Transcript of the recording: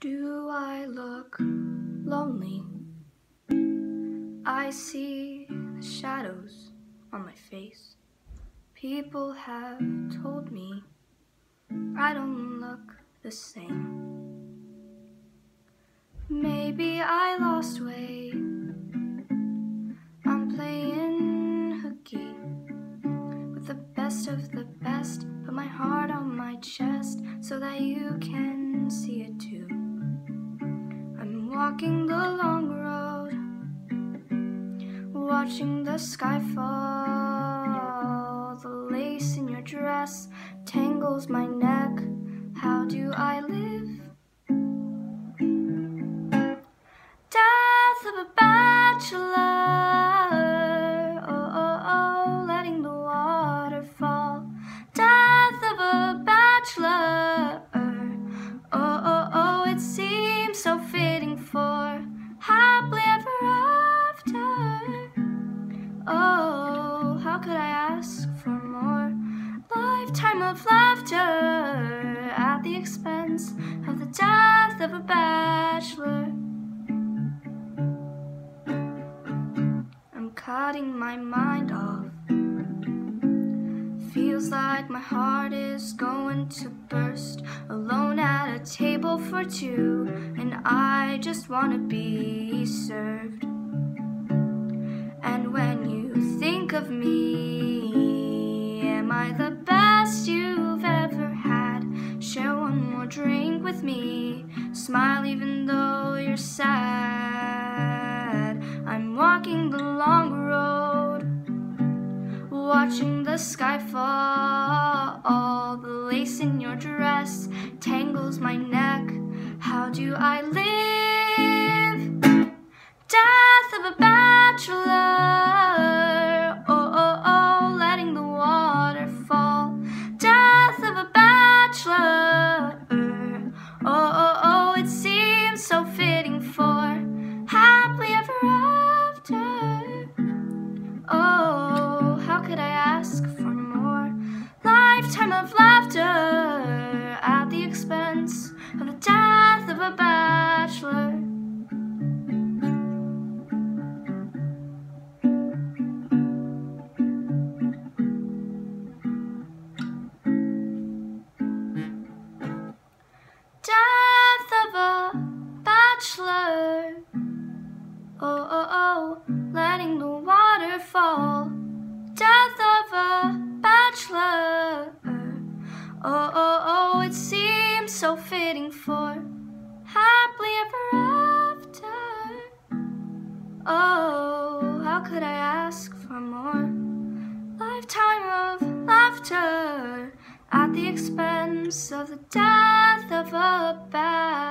Do I look lonely? I see the shadows on my face. People have told me I don't look the same. Maybe I lost weight. I'm playing hooky with the best of the best. Put my heart on my chest so that you can see it too. Walking the long road, watching the sky fall. The lace in your dress tangles my neck. Ask for more? Lifetime of laughter at the expense of the death of a bachelor. I'm cutting my mind off. Feels like my heart is going to burst. Alone at a table for two, and I just wanna be served. With me. Smile even though you're sad. I'm walking the long road, watching the sky fall. All the lace in your dress tangles my neck. How do I live? Death of a bachelor. So fitting for happily ever after. Oh, how could I ask for more? Lifetime of laughter at the expense of the death of a bachelor.